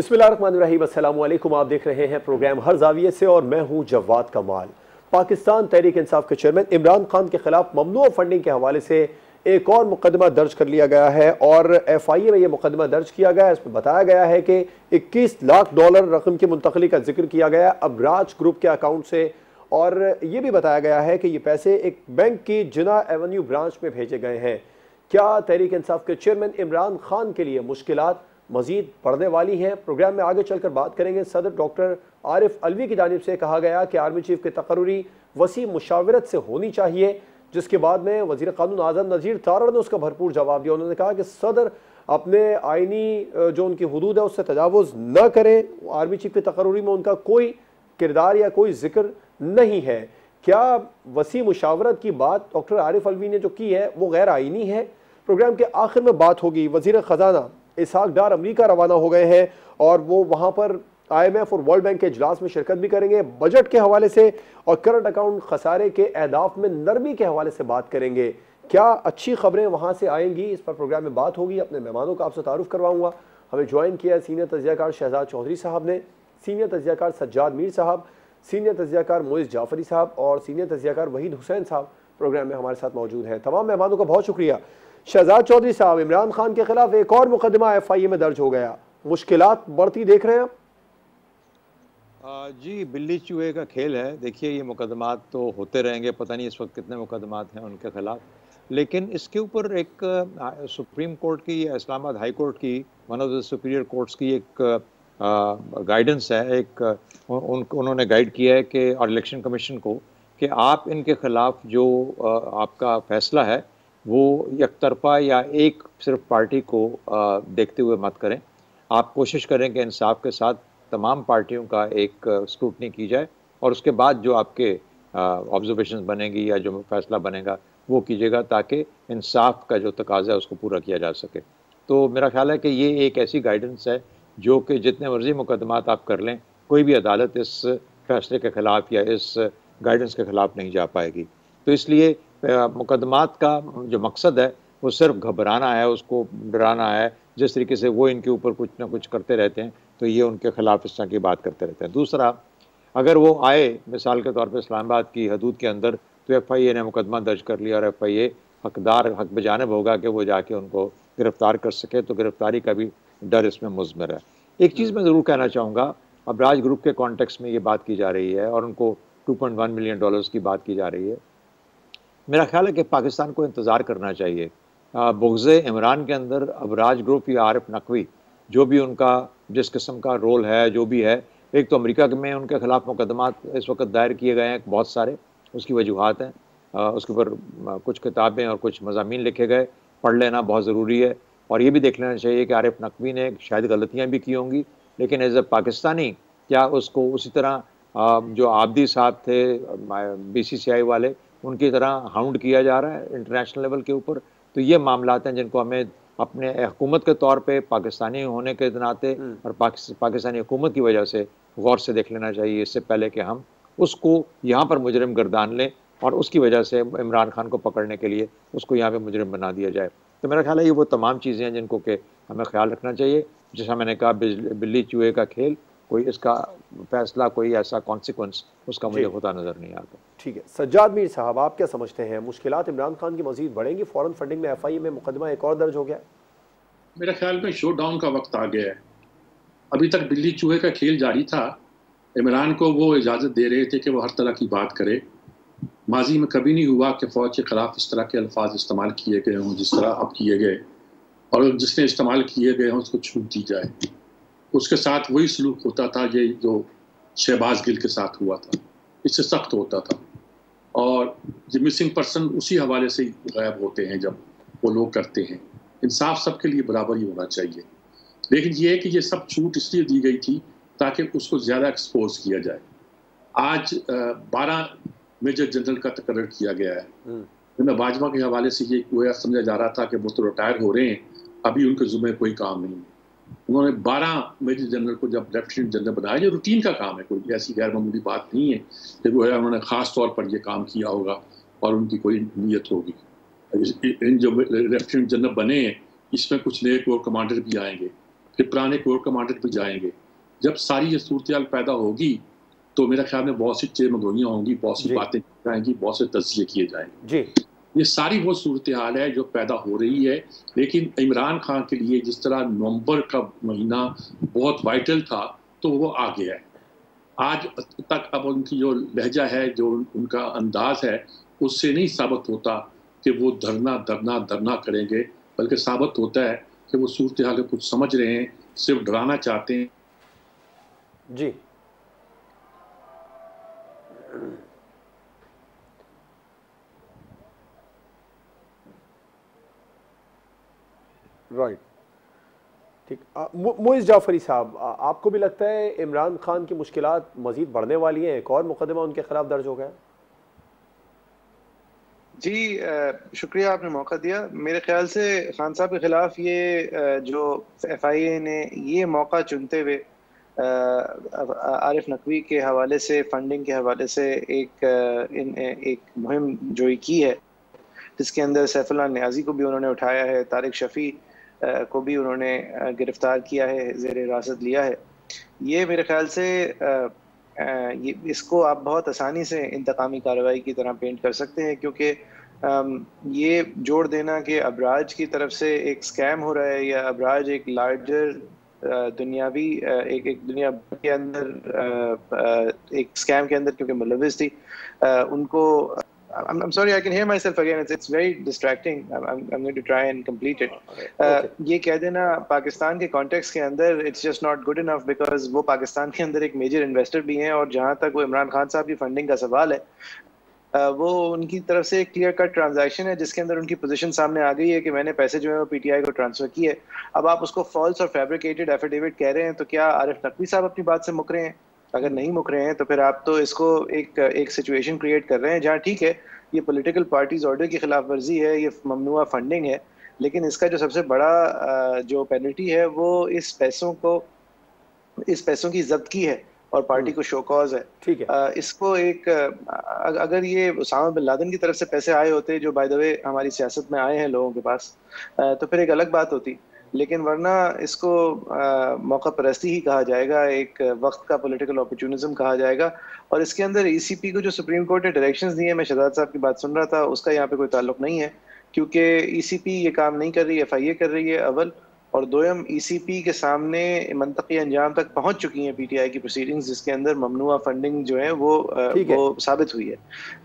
बिस्मिल्लाहिर्रहमानिर्रहीम आप देख रहे हैं प्रोग्राम हर जाविये से और मैं हूँ जवाद कमाल पाकिस्तान तहरीक इंसाफ के चेयरमैन इमरान खान के खिलाफ ममनू फंडिंग के हवाले से एक और मुकदमा दर्ज कर लिया गया है और एफ़ आई ए में यह मुकदमा दर्ज किया गया है। इसमें बताया गया है कि 21 लाख डॉलर रकम की मुंतकली का ज़िक्र किया गया अब राज ग्रुप के अकाउंट से और ये भी बताया गया है कि ये पैसे एक बैंक की जिना एवेन्यू ब्रांच में भेजे गए हैं। क्या तहरीक इंसाफ के चेयरमैन इमरान खान के लिए मुश्किल मजीद पढ़ने वाली हैं। प्रोग्राम में आगे चलकर बात करेंगे। सदर डॉक्टर आरिफ अलवी की जानब से कहा गया कि आर्मी चीफ की तकरूरी वसी मुशावरत से होनी चाहिए, जिसके बाद में वज़ीर कानून आज़म नज़ीर तारड़ ने उसका भरपूर जवाब दिया। उन्होंने कहा कि सदर अपने आइनी जो उनकी हदूद है, उससे तजावज़ न करें। आर्मी चीफ की तकरूरी में उनका कोई किरदार या कोई ज़िक्र नहीं है। क्या वसी मुशावरत की बात डॉक्टर आरिफ अलवी ने जो की है, वो गैर आइनी है? प्रोग्राम के आखिर में बात होगी। वज़ीर ख़जाना इसहाक डार अमरीका रवाना हो गए हैं और वो वहाँ पर आईएमएफ और वर्ल्ड बैंक के इजलास में शिरकत भी करेंगे, बजट के हवाले से और करंट अकाउंट खसारे के अहदाफ में नरमी के हवाले से बात करेंगे। क्या अच्छी खबरें वहाँ से आएँगी? इस पर प्रोग्राम में बात होगी। अपने मेहमानों का आपसे तारुफ करवाऊँगा। हमें ज्वाइन किया है सीनियर तजियाकार शहजाद चौधरी साहब ने, सीनियर तजियाकार सज्जाद मीर साहब, सीनियर तजियाकार मोइस जाफरी साहब और सीनियर तजियाकार वहीद हुसैन साहब प्रोग्राम में हमारे साथ मौजूद हैं। तमाम मेहमानों का बहुत शुक्रिया। शहजाद चौधरी साहब इमरान खान के खिलाफ एक और मुकदमा एफ़ आई ए में दर्ज हो गया। मुश्किल बढ़ती देख रहे हैं जी बिल्ली चूहे का खेल है। देखिए ये मुकदमात तो होते रहेंगे पता नहीं इस वक्त कितने मुकदमात हैं उनके खिलाफ। लेकिन इसके ऊपर एक सुप्रीम कोर्ट की या इस्लामाबाद हाई कोर्ट की one of the superior courts की एक गाइडेंस है। एक उन, उन्होंने गाइड किया है कि और इलेक्शन कमीशन को कि आप इनके खिलाफ जो आपका फैसला है वो एक तरफा या एक सिर्फ़ पार्टी को देखते हुए मत करें। आप कोशिश करें कि इंसाफ के साथ तमाम पार्टियों का एक स्क्रूटनी की जाए और उसके बाद जो आपके ऑब्जर्वेशन बनेगी या जो फैसला बनेगा वो कीजिएगा ताकि इंसाफ का जो तकाजा है उसको पूरा किया जा सके। तो मेरा ख्याल है कि ये एक ऐसी गाइडेंस है जो कि जितने मर्ज़ी मुकदमात आप कर लें, कोई भी अदालत इस फैसले के ख़िलाफ़ या इस गाइडेंस के ख़िलाफ़ नहीं जा पाएगी। तो इसलिए मुकदमात का जो मकसद है वो सिर्फ़ घबराना है उसको डराना है जिस तरीके से वो इनके ऊपर कुछ ना कुछ करते रहते हैं तो ये उनके खिलाफ इस तरह की बात करते रहते हैं। दूसरा अगर वो आए मिसाल के तौर पर इस्लामाबाद की हदूद के अंदर तो एफ़ आई ए ने मुकदमा दर्ज कर लिया और एफ़ आई ए हकदार हक बजानब होगा कि वो जाके उनको गिरफ़्तार कर सके तो गिरफ़्तारी का भी डर इसमें मुजमर है। एक चीज़ मैं ज़रूर कहना चाहूँगा अब राज ग्रुप के कॉन्टेक्स में ये बात की जा रही है और उनको 2.1 मिलियन डॉलर्स की बात की जा रही है। मेरा ख्याल है कि पाकिस्तान को इंतज़ार करना चाहिए। बुगज़ इमरान के अंदर अब राज ग्रुप या आरिफ नकवी, जो भी उनका, जिस किस्म का रोल है, जो भी है, एक तो अमेरिका में उनके खिलाफ मुकदमा इस वक्त दायर किए गए हैं, बहुत सारे, उसकी वजूहत हैं। उसके ऊपर कुछ किताबें और कुछ मजामी लिखे गए, पढ़ लेना बहुत ज़रूरी है। और ये भी देख लेना चाहिए कि आरिफ नकवी ने शायद गलतियाँ भी की होंगी, लेकिन एज ए पाकिस्तानी, क्या उसको उसी तरह जो आबदी साहब थे बी सी सी आई वाले उनकी तरह हाउंड किया जा रहा है इंटरनेशनल लेवल के ऊपर। तो ये मामला हैं जिनको हमें अपने हुकूमत के तौर पे पाकिस्तानी होने के नाते हम्म। और पाकिस्तानी हुकूमत की वजह से गौर से देख लेना चाहिए इससे पहले कि हम उसको यहाँ पर मुजरम गर्दान लें और उसकी वजह से इमरान खान को पकड़ने के लिए उसको यहाँ पे मुजरम बना दिया जाए। तो मेरा ख्याल है ये वो तमाम चीज़ें हैं जिनको कि हमें ख्याल रखना चाहिए। जैसा मैंने कहा बिजली बिल्ली चूहे का खेल कोई इसका फैसला कोई ऐसा कॉन्सिक्वेंस उसका मुझे होता नज़र नहीं आता। ठीक है। सज्जाद मीर साहब आप क्या समझते हैं? मुश्किल इमरान खान की मजीद बढ़ेंगी? फ़ौरन फंडिंग में एफ़ आई ए में मुकदमा एक और दर्ज हो गया। मेरे ख्याल में शो डाउन का वक्त आ गया है। अभी तक बिल्ली चूहे का खेल जारी था। इमरान को वो इजाज़त दे रहे थे कि वो हर तरह की बात करे। माजी में कभी नहीं हुआ कि फ़ौज के ख़िलाफ़ इस तरह के अल्फाज इस्तेमाल किए गए हों जिस तरह अब किए गए। और जिसने इस्तेमाल किए गए हों उसको छूट दी जाए। उसके साथ वही सलूक होता था ये जो शहबाज गिल के साथ हुआ था। इससे सख्त होता था। और ये मिसिंग पर्सन उसी हवाले से गायब होते हैं जब वो लोग करते हैं। इंसाफ सबके लिए बराबर ही होना चाहिए। लेकिन ये है कि ये सब छूट इसलिए दी गई थी ताकि उसको ज़्यादा एक्सपोज किया जाए। आज बारह मेजर जनरल का तकर किया गया है। हम्म। भाजपा के हवाले से ये गोया समझा जा रहा था कि वो तो रिटायर हो रहे हैं। अभी उनके जुम्मे कोई काम नहीं उन्होंने बारह मेजर जनरल को जब लेफ्टिनेंट जनरल बनाया जो रूटीन का काम है कोई ऐसी गैर मामूली बात नहीं है कि वो है उन्होंने ख़ास तौर पर यह काम किया होगा और उनकी कोई नीयत होगी। इन जो लेफ्टिनेंट जनरल बने हैं इसमें कुछ नए कोर कमांडर भी आएँगे फिर पुराने कोर कमांडर भी जाएँगे। जब सारी ये सूरत पैदा होगी तो मेरा ख्याल में बहुत सी चेमगोइयाँ होंगी बहुत सी बातें जाएँगी बहुत से तजिए किए जाएँगे। जी। ये सारी वो सूरत हाल है जो पैदा हो रही है। लेकिन इमरान खान के लिए जिस तरह नवंबर का महीना बहुत वाइटल था तो वो आ गया है। आज तक अब उनकी जो लहजा है, जो उनका अंदाज है, उससे नहीं साबित होता कि वो धरना धरना धरना करेंगे। बल्कि साबित होता है कि वो सूरत हाल कुछ समझ रहे हैं, सिर्फ़ डराना चाहते हैं। जी। राइट ठीक मोइस जाफरी साहब आपको भी लगता है इमरान खान की मुश्किल मजीद बढ़ने वाली हैं? एक और मुकदमा उनके खिलाफ दर्ज हो गया जी शुक्रिया, आपने मौका दिया। मेरे ख्याल से खान साहब के खिलाफ ये जो एफ़ आई ए ने ये मौका चुनते हुए आरिफ नकवी के हवाले से, फंडिंग के हवाले से एक इन एक मुहिम जो की है। जिसके अंदर सैफुल्ला न्याजी को भी उन्होंने उठाया है, तारिक शफ़ी को भी उन्होंने गिरफ़्तार किया है जेर हिरासत लिया है। ये मेरे ख्याल से ये, इसको आप बहुत आसानी से इंतकामी कार्रवाई की तरह पेंट कर सकते हैं, क्योंकि ये जोड़ देना कि अबराज की तरफ़ से एक स्कैम हो रहा है या अबराज एक लार्जर दुनियावी एक एक दुनिया के अंदर एक स्कैम के अंदर, क्योंकि मुलविस थी उनको I'm, I'm sorry, I can hear myself again. It's, it's very distracting. I'm, I'm, going to try and complete it. Uh, ये कह देना पाकिस्तान के कॉन्टेक्स्ट के अंदर it's just not good enough because वो पाकिस्तान के अंदर एक मेजर इन्वेस्टर भी हैं और जहाँ तक वो इमरान खान साहब की फंडिंग का सवाल है वो उनकी तरफ़ से एक क्लियर कट ट्रांजैक्शन है जिसके अंदर उनकी पोजीशन सामने आ गई है कि मैंने पैसे जो है वो पीटीआई को ट्रांसफ़र किए अब आप उसको फॉल्स और फैब्रिकेटेड एफिडेविट कह रहे हैं तो क्या आरिफ नकवी साहब अपनी बात से मुक रहे हैं अगर नहीं मुक रहे हैं तो फिर आप तो इसको एक एक सिचुएशन क्रिएट कर रहे हैं जहाँ ठीक है ये पॉलिटिकल पार्टीज़ ऑर्डर की खिलाफ वर्जी है ये ममनुआ फंडिंग है लेकिन इसका जो सबसे बड़ा जो पेनल्टी है वो इस पैसों को इस पैसों की जब्त की है और पार्टी को शोकॉज है। ठीक है। आ, इसको एक अगर ये उसामा बिन लादेन की तरफ़ से पैसे आए होते जो बाय द वे हमारी सियासत में आए हैं लोगों के पास तो फिर एक अलग बात होती। लेकिन वरना इसको मौका परस्ती ही कहा जाएगा, एक वक्त का पॉलिटिकल अपॉर्चुनिज्म कहा जाएगा। और इसके अंदर ईसीपी को जो सुप्रीम कोर्ट ने डायरेक्शंस दिए मैं शहजाद साहब की बात सुन रहा था, उसका यहाँ पे कोई ताल्लुक नहीं है, क्योंकि ईसीपी ये काम नहीं कर रही एफ़ आई ए कर रही है, अव्वल। और दोयम ईसीपी के सामने मनतकी अंजाम तक पहुँच चुकी हैं पीटीआई की प्रोसीडिंग्स जिसके अंदर ममनुआ फंडिंग जो है वो वो है। साबित हुई है।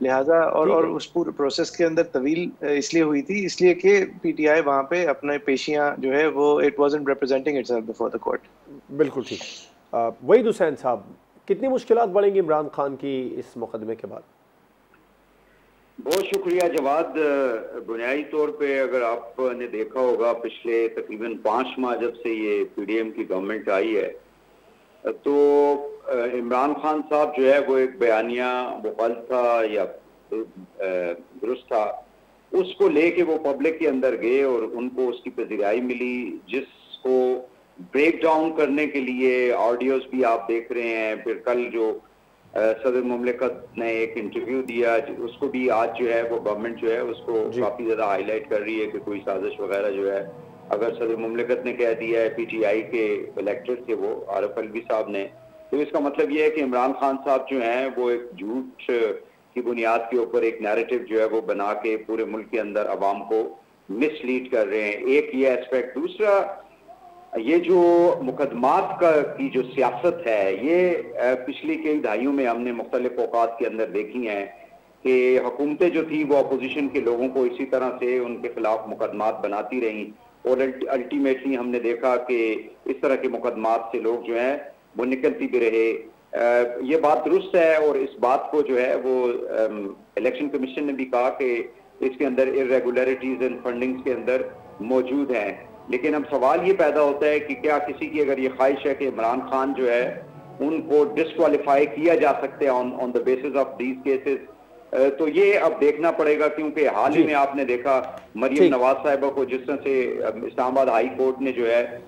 लिहाजा और और उस पूरे प्रोसेस के अंदर तवील इसलिए हुई थी इसलिए कि पीटीआई वहाँ पे अपने पेशियाँ जो है वो it wasn't representing itself before the court बिल्कुल ठीक। वहीद हुसैन साहब कितनी मुश्किल बढ़ेंगी इमरान खान की इस मुकदमे के बाद? बहुत शुक्रिया जवाद बुनियादी तौर पे अगर आपने देखा होगा पिछले तकरीबन पाँच माह जब से ये पीडीएम की गवर्नमेंट आई है तो इमरान खान साहब जो है वो एक बयानिया मुखल था या दुरुस्त था। उसको लेके वो पब्लिक के अंदर गए और उनको उसकी पजीराई मिली, जिसको ब्रेक डाउन करने के लिए ऑडियोज भी आप देख रहे हैं। फिर कल जो सदर ममलिकत ने एक इंटरव्यू दिया उसको भी आज जो है वो गवर्नमेंट जो है उसको काफ़ी ज़्यादा हाईलाइट कर रही है कि कोई साजिश वगैरह जो है। अगर सदर ममलिकत ने कह दिया है पीटीआई के इलेक्टेड थे वो आरफ अलवी साहब ने तो इसका मतलब ये है कि इमरान खान साहब जो हैं वो एक झूठ की बुनियाद के ऊपर एक नैरेटिव जो है वो बना के पूरे मुल्क के अंदर आवाम को मिसलीड कर रहे हैं। एक ये एस्पेक्ट दूसरा ये जो मुकदमात का, की जो सियासत है, ये पिछली कई दहाइयों में हमने मुख्तलिफ़ अवकात के अंदर देखी हैं कि हुकूमतें जो थी वो अपोजिशन के लोगों को इसी तरह से उनके खिलाफ मुकदमात बनाती रहीं और अल्टीमेटली हमने देखा कि इस तरह के मुकदमात से लोग जो हैं वो निकलती भी रहे। ये बात दुरुस्त है और इस बात को जो है वो इलेक्शन कमीशन ने भी कहा कि इसके अंदर इरेगुलरिटीज एंड फंडिंग्स के अंदर मौजूद हैं। लेकिन अब सवाल ये पैदा होता है कि क्या किसी की अगर ये ख्वाहिश है कि इमरान खान जो है उनको डिसक्वालीफाई किया जा सकता है on on the basis of these cases तो ये अब देखना पड़ेगा क्योंकि हाल ही में आपने देखा मरियम नवाज़ साहिबा को जिस तरह से इस्लामाबाद हाई कोर्ट ने जो है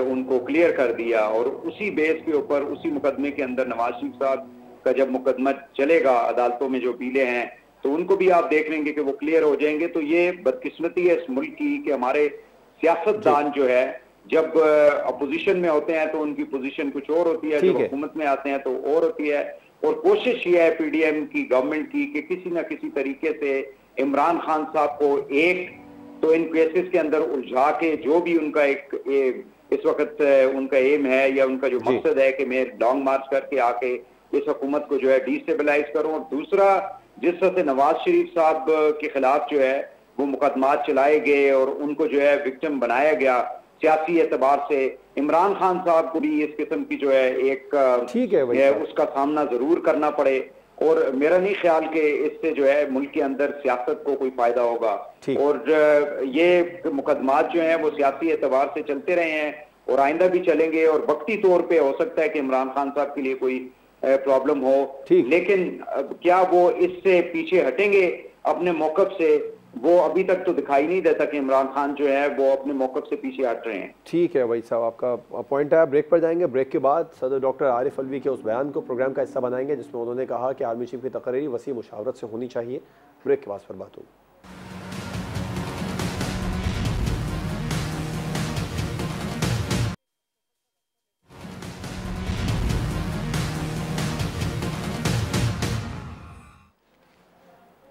उनको क्लियर कर दिया और उसी बेस के ऊपर उसी मुकदमे के अंदर नवाज़ शरीफ साहब का जब मुकदमा चलेगा अदालतों में जो पीले हैं तो उनको भी आप देख लेंगे कि वो क्लियर हो जाएँगे। तो ये बदकिस्मती है इस मुल्क की कि हमारे सियासतदान जो। है जब अपोजिशन में होते हैं तो उनकी पोजीशन कुछ और होती है जब हुकूमत में आते हैं तो और होती है। और कोशिश ये है पीडीएम की गवर्नमेंट की कि किसी ना किसी तरीके से इमरान खान साहब को एक तो इन केसेस के अंदर उलझा के जो भी उनका एक ए, इस वक्त उनका एम है या उनका जो मकसद है कि मैं लॉन्ग मार्च करके आके इस हुकूमत को जो है डिस्टेबलाइज करूँ। और दूसरा जिस तरह से नवाज़ शरीफ साहब के खिलाफ जो है वो मुकदमात चलाए गए और उनको जो है विक्टिम बनाया गया सियासी एतबार से। इमरान खान साहब को भी इस किस्म की जो है एक ठीक है, है उसका सामना ज़रूर करना पड़े और मेरा नहीं ख्याल कि इससे जो है मुल्क के अंदर सियासत को कोई फ़ायदा होगा। और ये मुकदमात जो हैं वो सियासी एतबार से चलते रहे हैं और आइंदा भी चलेंगे और वक्ती तौर पे हो सकता है कि इमरान खान साहब के लिए कोई प्रॉब्लम हो। लेकिन क्या वो इससे पीछे हटेंगे अपने मौकफ से? वो अभी तक तो दिखाई नहीं देता कि इमरान खान जो है वो अपने मौकफ से पीछे हट रहे हैं। ठीक है वही साहब, आपका पॉइंट है ब्रेक पर जाएँगे। ब्रेक के बाद सदर डॉक्टर आरिफ अलवी के उस बयान को प्रोग्राम का हिस्सा बनाएँगे, जिसमें उन्होंने कहा कि आर्मी चीफ की तकरीरी वसी मुशावरत से होनी चाहिए। ब्रेक के बाद फिर बात होगी।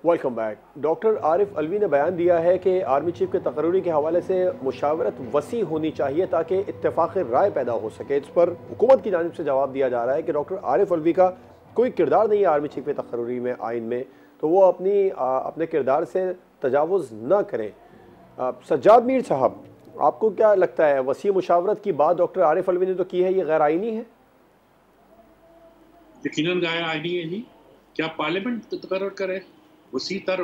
Welcome back doctor Arif Alvi ने बयान दिया है कि आर्मी चीफ के तकरूरी के हवाले से मुशावरत वसी होनी चाहिए ताकि इतफाक़ राय पैदा हो सके। इस पर हुकूमत की जानब से जवाब दिया जा रहा है कि डॉक्टर आरिफ अलवी का कोई किरदार नहीं है आर्मी चीफ के तकरूरी में आइन में। तो वो अपनी आ, अपने किरदार से तजावज़ न करें। सज्जाद मीर साहब आपको क्या लगता है वसी मुशावरत की बात डॉक्टर आरिफ अलवी ने तो की है ये गैर आइनी है? यकीन गैर आइनी है जी। क्या पार्लियामेंट तकर करे? उसी तरह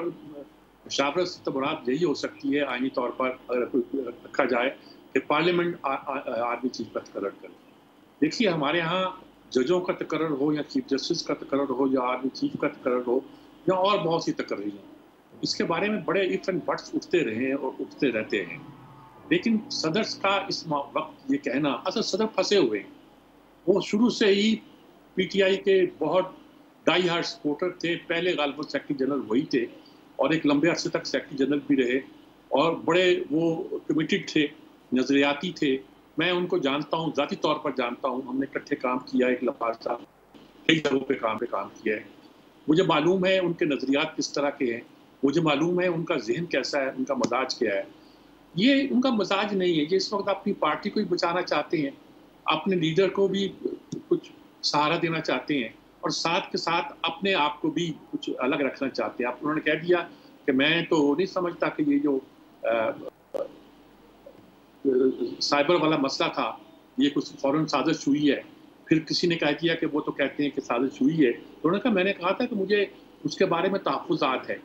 मुशावरत से तो यही हो सकती है आइनी तौर पर, अगर रखा जाए, कि पार्लियामेंट आर्मी चीफ का तकर करे। देखिए, हमारे यहाँ जजों का तकर हो, या चीफ जस्टिस का तकर हो, या आर्मी चीफ का तकर हो, या और बहुत सी तकर्री इसके बारे में बड़े इफ़ एंड बट्स उठते रहे हैं और उठते रहते हैं। लेकिन सदर का इस वक्त ये कहना, असल सदर फंसे हुए हैं। वो शुरू से ही पीटीआई के बहुत डाई हार्ट सपोर्टर थे, पहले गालबन सेक्रेटरी जनरल वही थे, और एक लंबे अरसे तक सेक्रेटरी जनरल भी रहे, और बड़े वो कमिटेड थे, नजरियाती थे। मैं उनको जानता हूँ, ज़ाती तौर पर जानता हूँ, हमने इकट्ठे काम किया, एक लफाजा कई जगहों पे काम पे काम किया है। मुझे मालूम है उनके नज़रियात किस तरह के हैं, मुझे मालूम है उनका जहन कैसा है, उनका मजाज क्या है। ये उनका मजाज नहीं है, ये इस वक्त अपनी पार्टी को ही बचाना चाहते हैं, अपने लीडर को भी कुछ सहारा देना चाहते हैं। और साथ के साथ अपने आप को भी कुछ अलग रखना चाहते हैं। आप, उन्होंने कह दिया कि मैं तो नहीं समझता कि ये जो साइबर वाला मसला था, ये कुछ फ़ौरन साजिश हुई है। फिर किसी ने कह दिया कि वो तो कहते हैं कि साजिश हुई है। तो उन्होंने कहा, मैंने कहा था कि मुझे उसके बारे में तहफात है।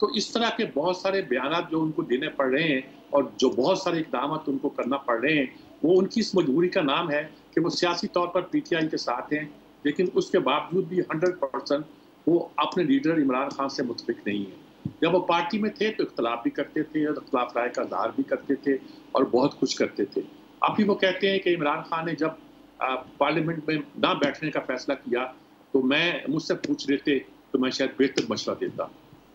तो इस तरह के बहुत सारे बयान जो उनको देने पड़ रहे हैं और जो बहुत सारे इकदाम उनको करना पड़ रहे हैं, वो उनकी इस मजबूरी का नाम है कि वो सियासी तौर पर पीटीआई के साथ हैं। लेकिन उसके बावजूद भी हंड्रेड परसेंट वो अपने लीडर इमरान खान से मुतफिक नहीं है। जब वो पार्टी में थे तो इख्तलाफ भी करते थे और इख्तलाफ राय का इजहार भी करते थे और बहुत कुछ करते थे। अभी वो कहते हैं कि इमरान खान ने जब पार्लियामेंट में ना बैठने का फैसला किया तो मैं, मुझसे पूछ लेते तो मैं शायद बेहतर मशवरा देता।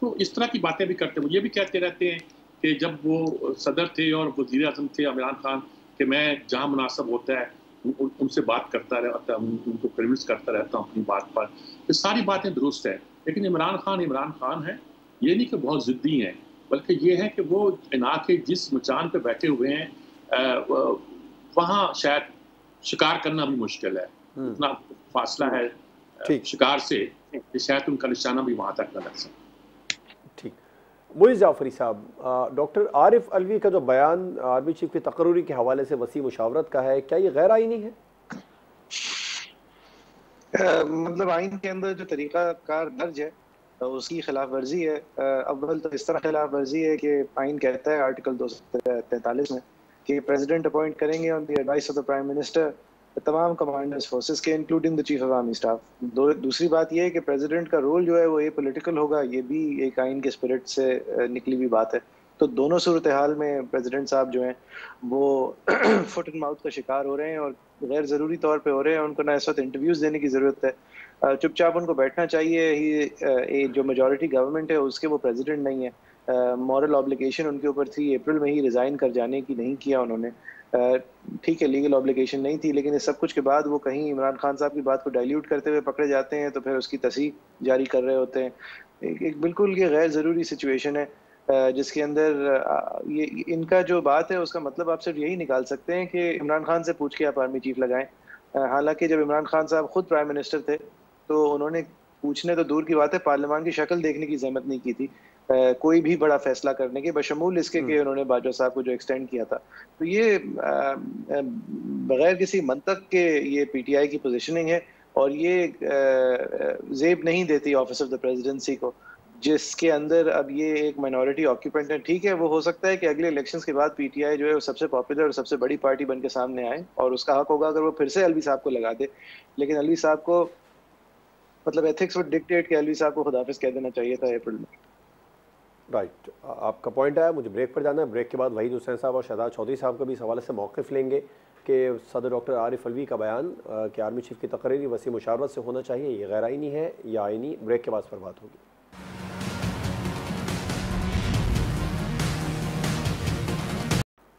तो इस तरह की बातें भी करते वो ये भी कहते रहते हैं कि जब वो सदर थे और वज़ीर अजम थे इमरान खान, कि मैं जहाँ मुनासब होता है उन, उनसे बात करता रहता उनको कन्विंस करता रहता हूँ अपनी बात पर। ये सारी बातें दुरुस्त है। लेकिन इमरान खान इमरान खान है। ये नहीं कि बहुत ज़िद्दी हैं बल्कि ये है कि वो इना के जिस मचान पे बैठे हुए हैं वहाँ शायद शिकार करना भी मुश्किल है। हम्म। इतना फासला है शिकार से शायद उनका निशाना भी वहाँ तक न लग सके। मुइज़ जाफरी साहब डॉक्टर आरिफ अलवी का जो बयान आर्मी चीफ की तकरूरी के हवाले से वसी मुशावरत का है, क्या ये गैर आइनी है? मतलब आइन के अंदर जो तरीका कार दर्ज है उसकी खिलाफ वर्जी है। अव्वल तो इस तरह खिलाफ वर्जी है कि आइन कहता है आर्टिकल दो सौ तैतालीस में कि प्रेसिडेंट अपॉइंट करेंगे on the advice of the prime minister तमाम कमांडर्स फोर्सेस के including the chief of army staff दो, दूसरी बात यह है कि प्रेसिडेंट का रोल जो है वो ये पॉलिटिकल होगा, ये भी एक आइन के स्पिरिट से निकली हुई बात है। तो दोनों सूरत हाल में प्रेसिडेंट साहब जो हैं, वो फुट एंड माउथ का शिकार हो रहे हैं और गैर ज़रूरी तौर पे हो रहे हैं। उनको ना इस वक्त इंटरव्यूज़ देने की ज़रूरत है। चुपचाप उनको बैठना चाहिए ही जो मेजोरिटी गवर्नमेंट है, उसके वो प्रेसिडेंट नहीं है। मॉरल ऑब्लिगेशन उनके ऊपर थी, अप्रैल में ही रिज़ाइन कर जाने की नहीं किया उन्होंने। ठीक है लीगल ऑब्लिगेशन नहीं थी लेकिन इस सब कुछ के बाद वो कहीं इमरान खान साहब की बात को डाइल्यूट करते हुए पकड़े जाते हैं तो फिर उसकी तसी जारी कर रहे होते हैं। एक, एक बिल्कुल ये गैर ज़रूरी सिचुएशन है जिसके अंदर ये इनका जो बात है उसका मतलब आप सिर्फ़ यही निकाल सकते हैं कि इमरान खान से पूछ के आप आर्मी चीफ लगाएँ। हालाँकि जब इमरान खान साहब खुद प्राइम मिनिस्टर थे तो उन्होंने पूछने तो दूर की बात है पार्लियामान की शक्ल देखने की जहमत नहीं की थी। कोई भी बड़ा फैसला करने के बशमूल इसके कि हम्म। उन्होंने बाजवा साहब को जो एक्सटेंड किया था। तो ये बगैर किसी मंतक के ये पीटीआई की पोजीशनिंग है और ये जेब नहीं देती ऑफ़िस ऑफ़ द प्रेसिडेंसी को जिसके अंदर अब ये एक माइनॉरिटी ऑक्यूपेंट है। ठीक है वो हो सकता है कि अगले इलेक्शंस के बाद पीटीआई जो है वो सबसे पॉपुलर और सबसे बड़ी पार्टी बन के सामने आए और उसका हक होगा अगर वो फिर से अलवी साहब को लगा दे। लेकिन अलवी साहब को मतलब एथिक्स वुड डिक्टेट कि अलवी साहब को खुदाफिज कह देना चाहिए था अप्रैल में। राइट आपका पॉइंट आया, मुझे ब्रेक पर जाना है। ब्रेक के बाद वहीद हुसैन साहब और शहजाद चौधरी साहब का भी इस हवाले से मौक़ लेंगे कि सदर डॉक्टर आरिफ अलवी का बयान कि आर्मी चीफ की तकरीरी वसी मुशावरत से होना चाहिए, ये गैर आइनी है, या आइनी ब्रेक के बाद पर बात होगी।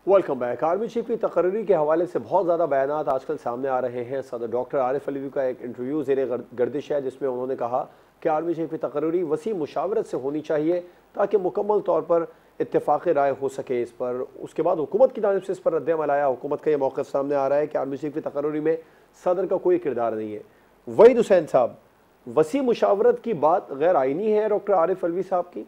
वेलकम बैक आर्मी चीफ की तकरीरी के हवाले से बहुत ज़्यादा बयान आजकल सामने आ रहे हैं। सदर डॉक्टर आरिफ अलवी का एक इंटरव्यू जेर गर्दिश है, जिसमें उन्होंने कहा कि आर्मी चीफ की तकरीरी वसी मुशावरत से होनी चाहिए। ताकि मुकम्मल तौर पर इतफाक़ राय हो सके इस पर। उसके बाद हुकूमत की जानब से इस पर रद्दमल आया। हुकूमत का ये मौक़ सामने आ रहा है कि आर्मी चीफ की तकर्री में सदर का कोई किरदार नहीं है। वहीद हुसैन साहब वसी मुशावरत की बात गैर आइनी है डॉक्टर आरिफ अलवी साहब की?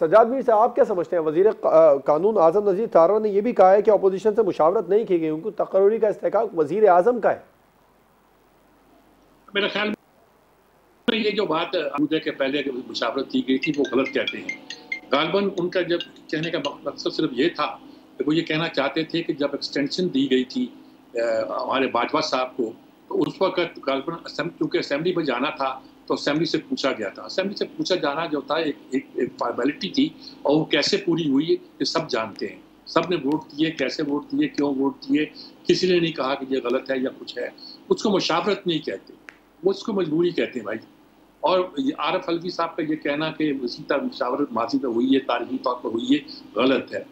सजाद मीर साहब आप क्या समझते हैं? वज़ीर कानून आज़म नजीर तारा ने यह भी कहा है कि अपोजिशन से मुशावरत नहीं की गई, उनको तकरूरी का इस्तेकाक वज़ीर आज़म का है। मेरा ख्याल ये जो बात मुझे के पहले मुशावरत की गई थी, वो गलत कहते हैं। गालबन उनका जब कहने का मकसद सिर्फ़ ये था कि वो ये कहना चाहते थे कि जब एक्सटेंशन दी गई थी हमारे बाजवा साहब को तो उस वक्त गालबन क्योंकि असेंबली में जाना था तो असेंबली से पूछा गया था। असेंबली से पूछा जाना जो था एक एक, एक फॉर्मेलिटी थी और वो कैसे पूरी हुई है ये सब जानते हैं। सबने वोट दिए कैसे वोट दिए क्यों वोट दिए किसी ने नहीं कहा कि ये गलत है या कुछ है। उसको मुशावरत नहीं कहते। वो उसको मजबूरी कहते हैं भाई। और आरफ अलवी साहब का ये कहना कि वसीता मुशावरत माजी में हुई है तारीखी तौर पर हुई है गलत है।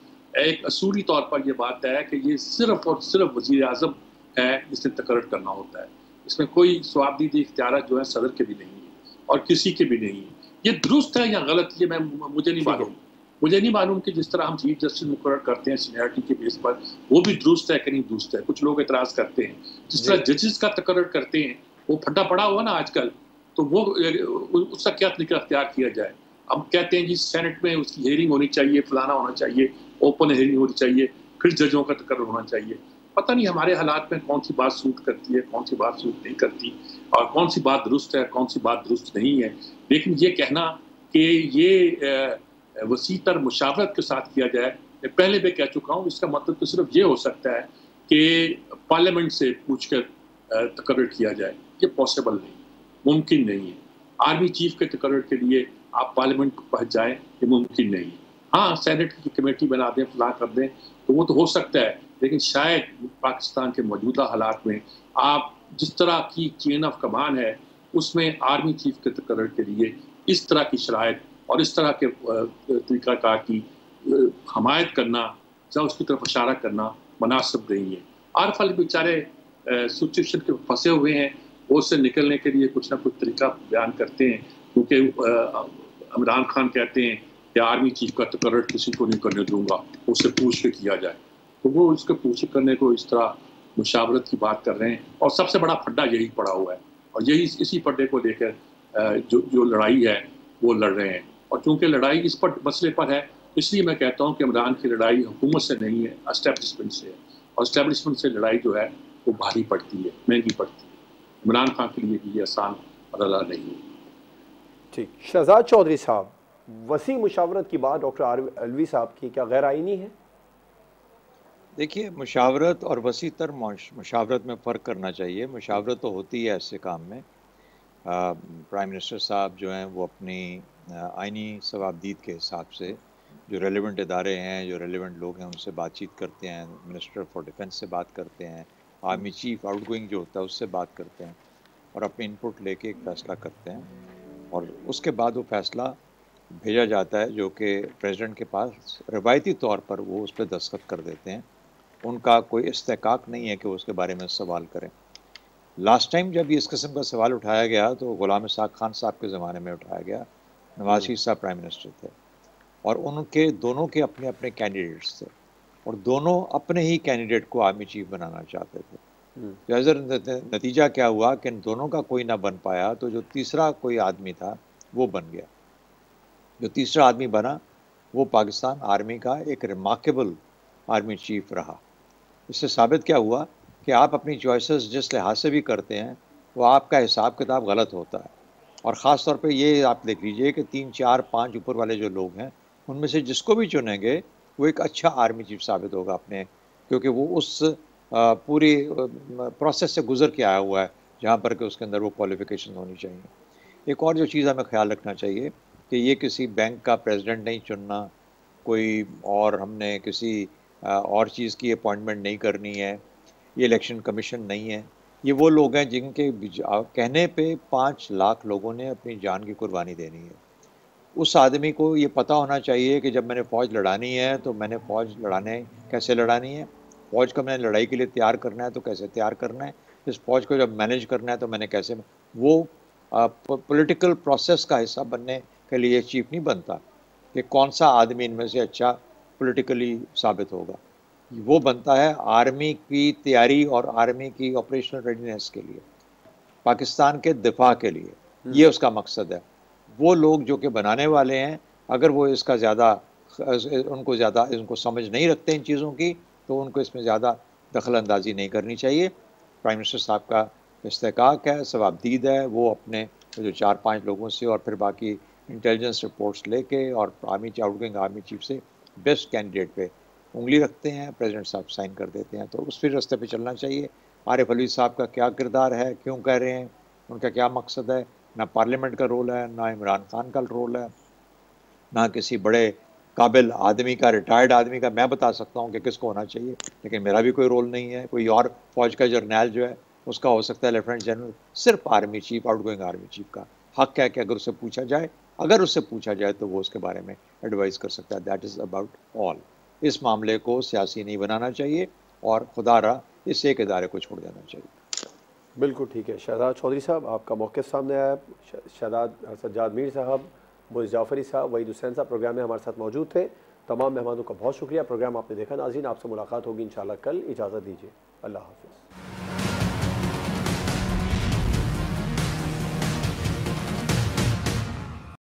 एक असूली तौर पर यह बात है कि ये सिर्फ़ और सिर्फ़ वज़ीर अजम है जिसने तकरर करना होता है। इसमें कोई स्वाबदीदी इख्तियार जो है सदर के भी नहीं और किसी के भी नहीं है। ये दुरुस्त है या गलत ये मैं मुझे नहीं मालूम। मुझे नहीं मालूम कि जिस तरह हम चीफ जस्टिस मुकर करते हैं सीनियरिटी के बेस पर वो भी दुरुस्त है कि नहीं दुरुस्त है? कुछ लोग एतराज़ करते हैं। जिस तरह जजेस का तकर करते हैं वो फटा पड़ा हुआ ना आजकल तो वो उसका क्या तरीका अख्तियार किया जाए? अब कहते हैं जी सेनेट में उसकी हेयरिंग होनी चाहिए फलाना होना चाहिए ओपन हेयरिंग होनी चाहिए फिर जजों का तकर होना चाहिए। पता नहीं हमारे हालात में कौन सी बात सूट करती है, कौन सी बात सूट नहीं करती और कौन सी बात दुरुस्त है, कौन सी बात दुरुस्त नहीं है। लेकिन ये कहना कि ये वसी तर मुशावरत के साथ किया जाए, मैं पहले भी कह चुका हूँ, इसका मतलब तो सिर्फ़ ये हो सकता है कि पार्लियामेंट से पूछ कर तकर किया जाए। ये पॉसिबल नहीं, मुमकिन नहीं है। आर्मी चीफ के तकर के लिए आप पार्लियामेंट पहुँच जाएँ, ये मुमकिन नहीं है। हाँ सेनेट की कमेटी बना दें, फला कर दें तो वो तो हो सकता है लेकिन शायद पाकिस्तान के मौजूदा हालात में आप जिस तरह की चेन ऑफ़ कमान है, उसमें आर्मी चीफ के तकर के लिए इस तरह की शराइ और इस तरह के तरीक़ाकार की हमायत करना या उसकी तरफ़ इशारा करना मुनासिब नहीं है। आर फल बेचारे सिचुएशन के फंसे हुए हैं, वो उससे निकलने के लिए कुछ ना कुछ तरीका बयान करते हैं, क्योंकि इमरान खान कहते हैं कि आर्मी चीफ का तकर किसी को नहीं करने दूँगा उससे पूछ के किया जाए। तो वो उसके पूछे करने को इस तरह मुशावरत की बात कर रहे हैं। और सबसे बड़ा फड्डा यही पड़ा हुआ है। और यही इसी पड्डे को लेकर जो जो लड़ाई है, वो लड़ रहे हैं। और चूँकि लड़ाई इस पर मसले पर है, इसलिए मैं कहता हूँ कि इमरान की लड़ाई हुकूमत से नहीं है अस्टैब्लिशमेंट से है। और इस्टेब्लिशमेंट से लड़ाई जो है, वो भारी पड़ती है, महँगी पड़ती है। इमरान खान के लिए ये आसान रला नहीं है। ठीक। शहजाद चौधरी साहब वसी मुशावरत की बात डॉक्टर आर अलवी साहब की क्या गैर आइनी है? देखिए, मुशावरत और वसी तर मुशावरत में फ़र्क करना चाहिए। मुशावरत तो होती है ऐसे काम में। प्राइम मिनिस्टर साहब जो हैं, वो अपनी आइनी सवाबदीद के हिसाब से जो रेलिवेंट इदारे हैं, जो रेलिवेंट लोग हैं, उनसे बातचीत करते हैं। मिनिस्टर फॉर डिफेंस से बात करते हैं। आर्मी चीफ आउट गोइंग जो होता है, उससे बात करते हैं और अपने इनपुट लेके एक फ़ैसला करते हैं। और उसके बाद वो फैसला भेजा जाता है, जो कि प्रेसिडेंट के पास रवायती तौर पर वो उस पर दस्तखत कर देते हैं। उनका कोई इस्तेकाक नहीं है कि वो उसके बारे में सवाल करें। लास्ट टाइम जब इस किस्म का सवाल उठाया गया तो गुलाम साग खान साहब के ज़माने में उठाया गया। नवाज़ शरीफ साहब प्राइम मिनिस्टर थे। और उनके दोनों के अपने अपने कैंडिडेट्स थे। और दोनों अपने ही कैंडिडेट को आर्मी चीफ बनाना चाहते थे। तो नतीजा क्या हुआ कि इन दोनों का कोई ना बन पाया तो जो तीसरा कोई आदमी था वो बन गया। जो तीसरा आदमी बना वो पाकिस्तान आर्मी का एक रिमार्केबल आर्मी चीफ रहा। इससे साबित क्या हुआ कि आप अपनी चॉइसेस जिस लिहाज से भी करते हैं, वो आपका हिसाब किताब गलत होता है। और ख़ास तौर पे ये आप देख लीजिए कि तीन, चार, पाँच ऊपर वाले जो लोग हैं, उनमें से जिसको भी चुनेंगे, वो एक अच्छा आर्मी चीफ साबित होगा अपने, क्योंकि वो उस पूरी प्रोसेस से गुजर के आया हुआ है, जहाँ पर कि उसके अंदर वो क्वालिफिकेशन होनी चाहिए। एक और जो चीज़ हमें ख्याल रखना चाहिए कि ये किसी बैंक का प्रेसिडेंट नहीं चुनना, कोई और हमने किसी और चीज़ की अपॉइंटमेंट नहीं करनी है, ये इलेक्शन कमीशन नहीं है। ये वो लोग हैं जिनके कहने पे पाँच लाख लोगों ने अपनी जान की कुर्बानी देनी है। उस आदमी को ये पता होना चाहिए कि जब मैंने फ़ौज लड़ानी है तो मैंने फ़ौज लड़ाने, कैसे लड़ानी है? फ़ौज को मैंने लड़ाई के लिए तैयार करना है तो कैसे तैयार करना है? इस फ़ौज को जब मैनेज करना है तो मैंने कैसे वो पॉलिटिकल प्रोसेस का हिस्सा बनने के लिए चीफ नहीं बनता कि कौन सा आदमी इनमें से अच्छा पॉलिटिकली साबित होगा। वो बनता है आर्मी की तैयारी और आर्मी की ऑपरेशनल रेडीनेस के लिए पाकिस्तान के दिफा के लिए। हम्म। ये उसका मकसद है। वो लोग जो कि बनाने वाले हैं अगर वो इसका ज़्यादा उनको ज़्यादा उनको समझ नहीं रखते इन चीज़ों की तो उनको इसमें ज़्यादा दखल अंदाजी नहीं करनी चाहिए। प्राइम मिनिस्टर साहब का इस्तेकाक है सवाबदीद है वो अपने जो चार पाँच लोगों से और फिर बाकी इंटेलिजेंस रिपोर्ट्स लेके और आर्मी आउटगोइंग आर्मी चीफ से बेस्ट कैंडिडेट पे उंगली रखते हैं, प्रेसिडेंट साहब साइन कर देते हैं तो उस फिर रास्ते पे चलना चाहिए। आरिफ अली साहब का क्या किरदार है, क्यों कह रहे हैं, उनका क्या मकसद है? ना पार्लियामेंट का रोल है, ना इमरान खान का रोल है, ना किसी बड़े काबिल आदमी का, रिटायर्ड आदमी का। मैं बता सकता हूँ कि किसको होना चाहिए, लेकिन मेरा भी कोई रोल नहीं है। कोई और फौज का जर्नैल जो है, उसका हो सकता है लेफ्टिनेंट जनरल, सिर्फ़ army chief outgoing army chief का। हक है कि अगर उससे पूछा जाए अगर उससे पूछा जाए तो वो उसके बारे में एडवाइस कर सकता है। दैट इज़ अबाउट ऑल इस मामले को सियासी नहीं बनाना चाहिए और खुदा रहा इस एक इदारे को छोड़ देना चाहिए। बिल्कुल ठीक है। शहजाद चौधरी साहब, आपका मौके सामने आया। शहजाद, सज्जाद मीर साहब मोइस जाफरी साहब, वहीद हुसैन साहब प्रोग्राम में हमारे साथ मौजूद थे। तमाम मेहमानों का बहुत शुक्रिया। प्रोग्राम आपने देखा। नाजीन आपसे मुलाकात होगी इन कल। इजाज़त दीजिए। अल्लाह हाफिज़।